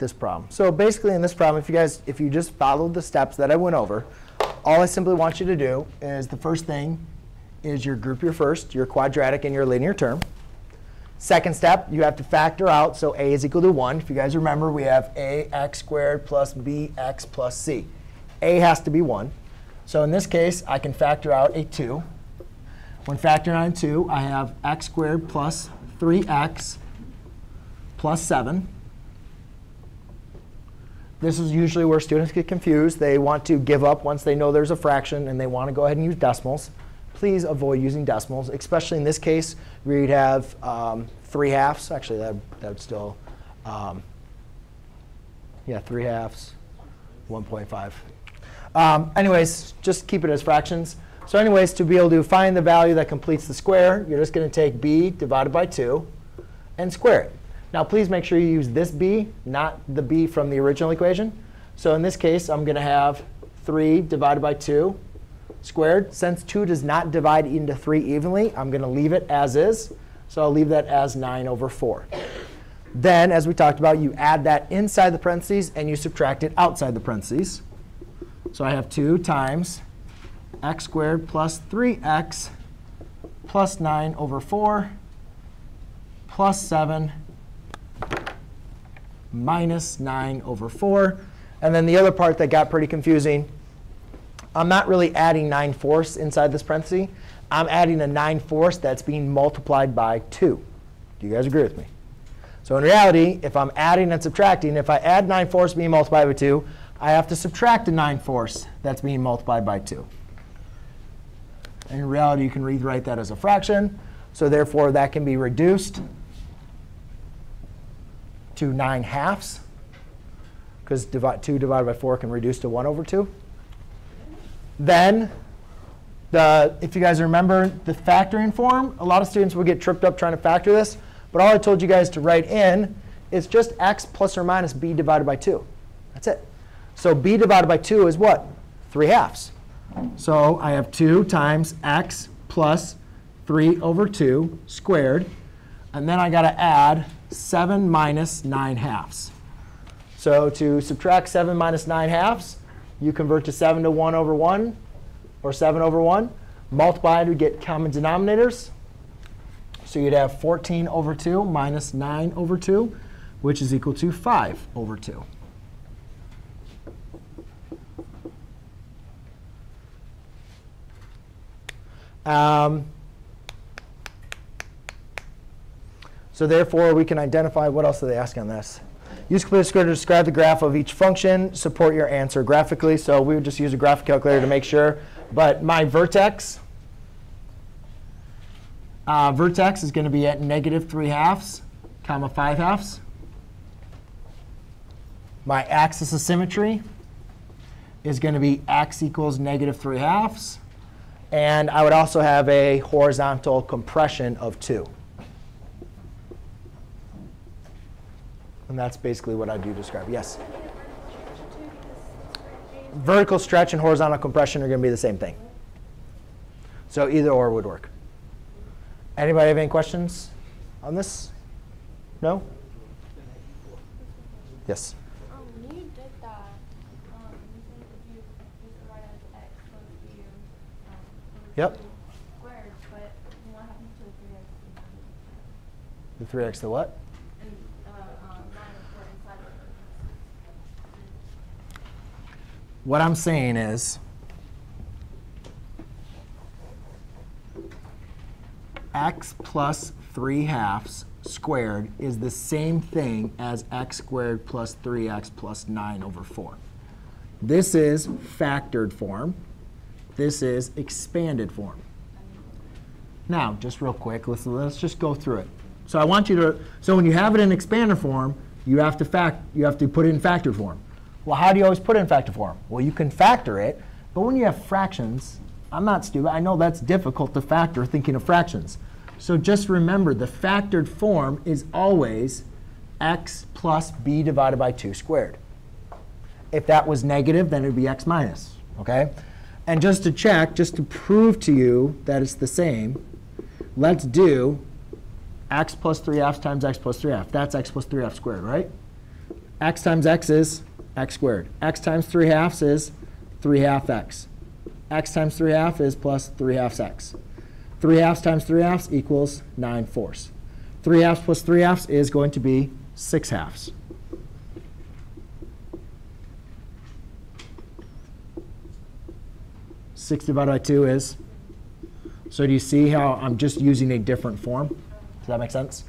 this problem. So basically in this problem, if you guys, if you just followed the steps that I went over, all I simply want you to do is the first thing is your group your first, your quadratic and your linear term. Second step, you have to factor out, so a is equal to 1. If you guys remember, we have ax squared plus bx plus c. a has to be 1. So in this case, I can factor out a 2. When factoring out a 2, I have x squared plus 3x plus 7. This is usually where students get confused. They want to give up once they know there's a fraction, and they want to go ahead and use decimals. Please avoid using decimals, especially in this case where you'd have um, 3 halves. Actually, that, that would still, um, yeah, 3 halves, 1.5. Um, anyways, just keep it as fractions. So anyways, to be able to find the value that completes the square, you're just going to take b divided by 2 and square it. Now, please make sure you use this b, not the b from the original equation. So in this case, I'm going to have 3 divided by 2 squared. Since 2 does not divide into 3 evenly, I'm going to leave it as is. So I'll leave that as 9 over 4. Then, as we talked about, you add that inside the parentheses, and you subtract it outside the parentheses. So I have 2 times x squared plus 3x plus 9 over 4 plus 7 minus 9 over 4. And then the other part that got pretty confusing, I'm not really adding 9 fourths inside this parenthesis. I'm adding a 9 fourths that's being multiplied by 2. Do you guys agree with me? So in reality, if I'm adding and subtracting, if I add 9 fourths being multiplied by 2, I have to subtract a 9 fourths that's being multiplied by 2. In reality, you can rewrite that as a fraction. So therefore, that can be reduced to 9 halves, because 2 divided by 4 can reduce to 1 over 2. Then, the, if you guys remember the factoring form, a lot of students will get tripped up trying to factor this. But all I told you guys to write in is just x plus or minus b divided by 2. That's it. So b divided by 2 is what? 3 halves. So I have 2 times x plus 3 over 2 squared. And then I got to add 7 minus 9 halves. So to subtract 7 minus 9 halves, you convert to 7 to 1 over 1, or 7 over 1. Multiply to get common denominators. So you'd have 14 over 2 minus 9 over 2, which is equal to 5 over 2. Um, so therefore, we can identify what else are they asking on this? Use complete square to describe the graph of each function. Support your answer graphically. So we would just use a graphic calculator to make sure. But my vertex, uh, vertex is going to be at negative 3 halves, comma 5 halves. My axis of symmetry is going to be x equals negative 3 halves. And I would also have a horizontal compression of 2. And that's basically what I do describe. Yes? Vertical stretch and horizontal compression are going to be the same thing. So either or would work. Anybody have any questions on this? No? Yes? Um, when you the that, um, you said that you use the right as x plus b um, over Yep. two squared, but what happens to the 3x? The 3x, the what? And uh, um, 9 and 4 inside of it. What I'm saying is x plus 3 halves squared is the same thing as x squared plus 3x plus 9 over 4. This is factored form. This is expanded form. Now, just real quick, let's, let's just go through it. So I want you to, so when you have it in expander form, you have to fact, you have to put it in factor form. Well, how do you always put it in factor form? Well, you can factor it, but when you have fractions, I'm not stupid. I know that's difficult to factor thinking of fractions. So just remember, the factored form is always x plus b divided by 2 squared. If that was negative, then it would be x minus. Okay? And just to check, just to prove to you that it's the same, let's do x plus 3f times x plus 3f. That's x plus 3f squared, right? x times x is x squared. x times 3 halves is 3 half x. x times 3 half is plus 3 halves x. 3 halves times 3 halves equals 9 fourths. 3 halves plus 3 halves is going to be 6 halves. Six divided by two is, so do you see how I'm just using a different form? Does that make sense?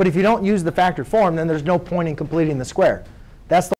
But if you don't use the factored form, then there's no point in completing the square. That's the